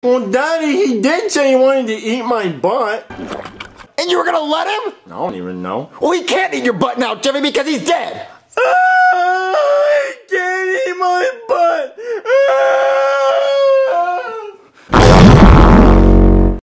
Well, Daddy, he did say he wanted to eat my butt. And you were gonna let him? I don't even know. Well, he can't eat your butt now, Jimmy, because he's dead.